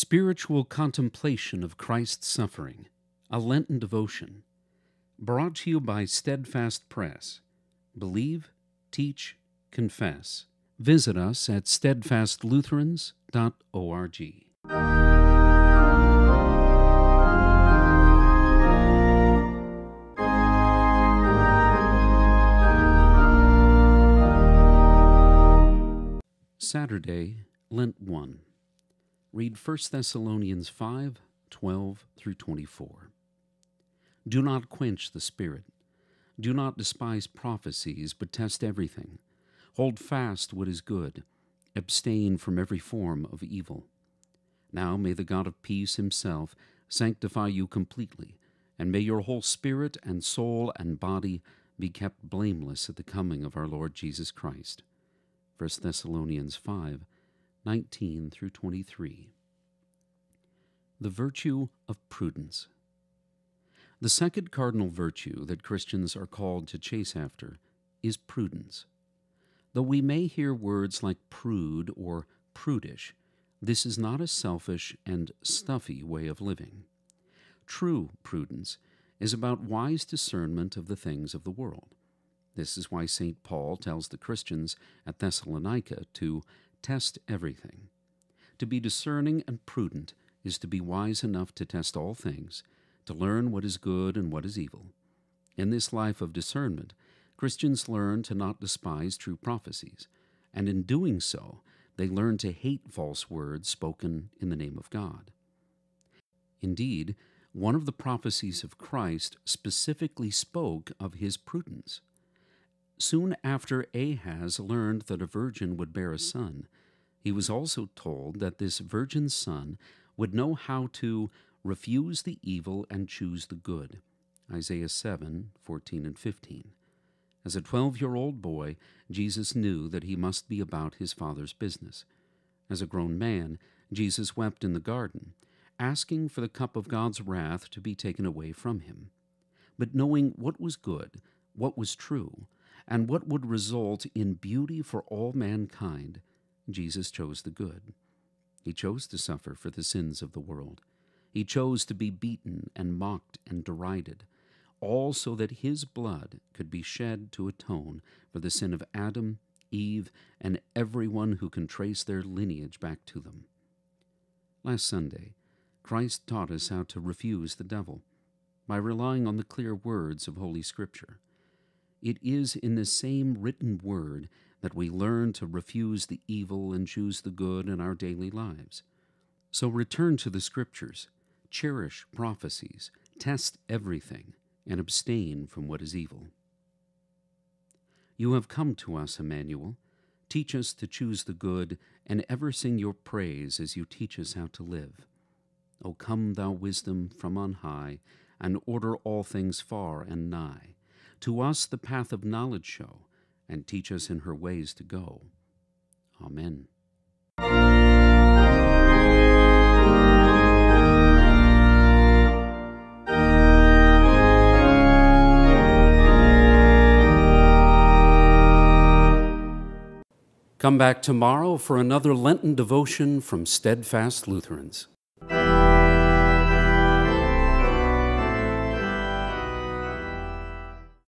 Spiritual Contemplation of Christ's Suffering, a Lenten Devotion, brought to you by Steadfast Press. Believe, teach, confess. Visit us at steadfastlutherans.org. Saturday, Lent 1. Read 1 Thessalonians 5 12 through 24. Do not quench the Spirit. Do not despise prophecies, but test everything. Hold fast what is good. Abstain from every form of evil. Now may the God of peace himself sanctify you completely, and may your whole spirit and soul and body be kept blameless at the coming of our Lord Jesus Christ. 1 Thessalonians 5 19 through 23. The virtue of prudence. The second cardinal virtue that Christians are called to chase after is prudence. Though we may hear words like prude or prudish, this is not a selfish and stuffy way of living. True prudence is about wise discernment of the things of the world. This is why St. Paul tells the Christians at Thessalonica to test everything. To be discerning and prudent is to be wise enough to test all things, to learn what is good and what is evil. In this life of discernment, Christians learn to not despise true prophecies, and in doing so, they learn to hate false words spoken in the name of God. Indeed, one of the prophecies of Christ specifically spoke of his prudence. Soon after Ahaz learned that a virgin would bear a son, he was also told that this virgin's son would know how to refuse the evil and choose the good. Isaiah 7 14 and 15. As a 12 year old boy, Jesus knew that he must be about his Father's business. As a grown man, Jesus wept in the garden, asking for the cup of God's wrath to be taken away from him. But knowing what was good, what was true, and what would result in beauty for all mankind, Jesus chose the good. He chose to suffer for the sins of the world. He chose to be beaten and mocked and derided, all so that his blood could be shed to atone for the sin of Adam, Eve, and everyone who can trace their lineage back to them. Last Sunday, Christ taught us how to refuse the devil by relying on the clear words of Holy Scripture. It is in the same written word that we learn to refuse the evil and choose the good in our daily lives. So return to the Scriptures, cherish prophecies, test everything, and abstain from what is evil. You have come to us, Emmanuel. Teach us to choose the good, and ever sing your praise as you teach us how to live. O come, thou wisdom from on high, and order all things far and nigh. To us the path of knowledge show, and teach us in her ways to go. Amen. Come back tomorrow for another Lenten devotion from Steadfast Lutherans.